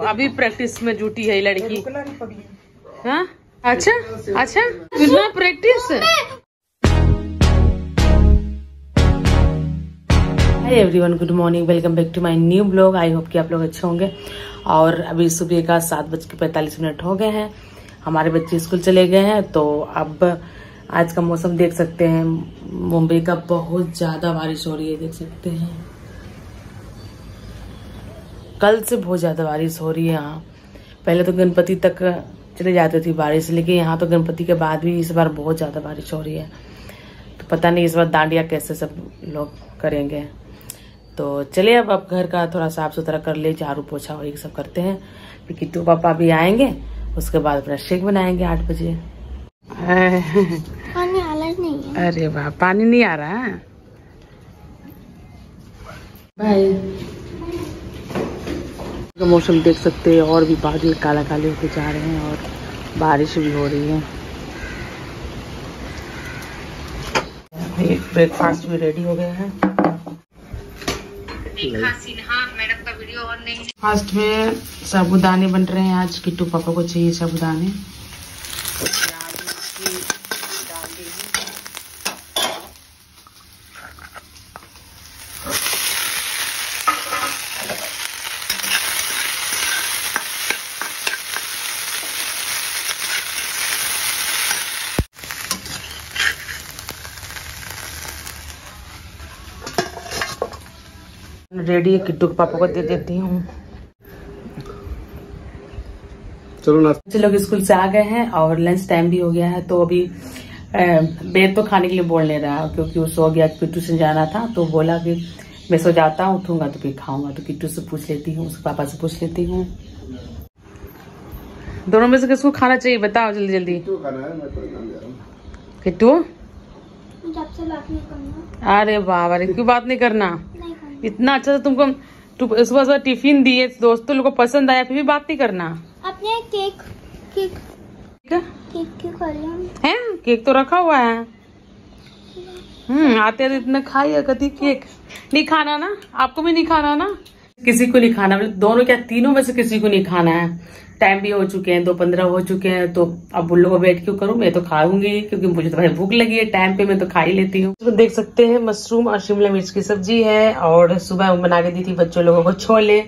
अभी प्रैक्टिस में जुटी है लड़की। हाँ? अच्छा? अच्छा? इतना practice hi everyone good morning welcome back to my new blog I hope कि आप लोग अच्छे होंगे। और अभी सुबह का सात बज के पैंतालीस मिनट हो गए हैं। हमारे बच्चे स्कूल चले गए हैं तो अब आज का मौसम देख सकते हैं। मुंबई का बहुत ज़्यादा बारिश हो रही है, देख सकते हैं। कल से बहुत ज़्यादा बारिश हो रही है यहाँ। पहले तो गणपति तक चले जाते थी बारिश लेकिन यहाँ तो गणपति के बाद भी इस बार बहुत ज़्यादा बारिश हो रही है। तो पता नहीं इस बार दांडिया कैसे सब लोग करेंगे। तो चलिए अब आप घर का थोड़ा साफ़ सुथरा कर ले झाड़ू पोछा और ये सब करते हैं। फिर किट्टू पापा भी आएँगे उसके बाद अपना शेक बनाएँगे आठ बजे। पानी नहीं है। अरे वाह पानी नहीं आ रहा है। बाय का मौसम देख सकते हैं, और भी बादल काला काले होते जा रहे हैं, और बारिश भी हो रही है। ब्रेकफास्ट भी रेडी हो गया है। फास्ट में साबुदाने बन रहे हैं, आज किट्टू पापा को चाहिए साबुदाने। रेडी है किट्टू के पापा को दे देती हूँ। चलो ना। बच्चे लोग स्कूल से आ गए हैं और लंच टाइम भी हो गया है तो अभी बेद तो खाने के लिए बोल ले रहा क्योंकि वो सो गया किट्टू से जाना था तो बोला कि मैं सो जाता हूँ उठूँगा तो फिर खाऊँगा तो किट्टू से पूछ लेती हूँ उसके पापा से पूछ लेती हूँ। दोनों में से किसको खाना चाहिए बताओ जल्दी जल्दी। है हूँ। किट्टू? अरे बाबा क्यों बात नहीं करना? इतना अच्छा था तुमको सुबह सुबह टिफ़िन दिए दोस्तों लोगों को पसंद आया फिर भी बात नहीं करना। अपने केक केक है? केक क्यों कर है केक तो रखा हुआ है। हम्म आते आते इतना है कभी केक। नहीं खाना ना? आपको भी नहीं खाना ना? किसी को नहीं खाना मतलब दोनों क्या तीनों में से किसी को नहीं खाना है? टाइम भी हो चुके हैं दो पंद्रह हो चुके हैं तो अब उन लोगों को वेट क्यों करूँ? मैं तो खाऊँगी क्योंकि मुझे तो भाई भूख लगी है टाइम पे मैं तो खा ही लेती हूँ। तो देख सकते हैं मशरूम और शिमला मिर्च की सब्ज़ी है और सुबह बना के दी थी बच्चों लोगों को छोले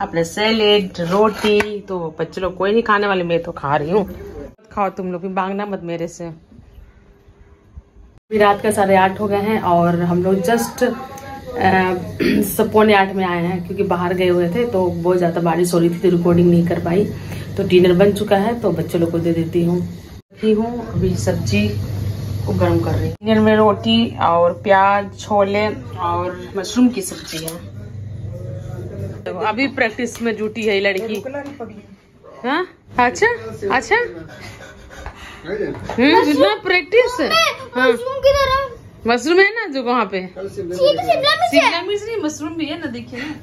अपने सैलेड रोटी तो बच्चे लोग कोई नहीं खाने वाले मैं तो खा रही हूँ। खाओ तुम लोग भी मांगना मत मेरे से। अभी रात का साढ़े आठ हो गए हैं और हम लोग जस्ट सब पौने आठ में आए हैं क्योंकि बाहर गए हुए थे तो बहुत ज़्यादा बारिश हो रही थी तो रिकॉर्डिंग नहीं कर पाई। तो डिनर बन चुका है तो बच्चों लोग को दे देती हूँ। हूँ अभी सब्ज़ी को गर्म कर रही हूँ। डिनर में रोटी और प्याज छोले और मशरूम की सब्ज़ी है। तो अभी प्रैक्टिस में जुटी है लड़की। हाँ? अच्छा? अच्छा? हम्म प्रैक्टिस हाँ? मशरूम है ना जो वहाँ पे? तो शिमला मिर्च शिमला मिर्च नहीं मशरूम भी है ना देखिए ना।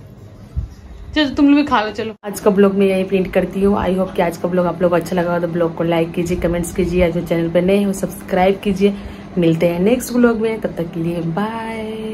चलो तुम लोग भी खा लो चलो। आज का ब्लॉग मैं यही प्रिंट करती हूँ। आई होप कि आज का ब्लॉग आप लोग को अच्छा लगा हो तो ब्लॉग को लाइक कीजिए कमेंट्स कीजिए जो चैनल पे नए हो सब्सक्राइब कीजिए। मिलते हैं नेक्स्ट ब्लॉग में तब तक के लिए बाय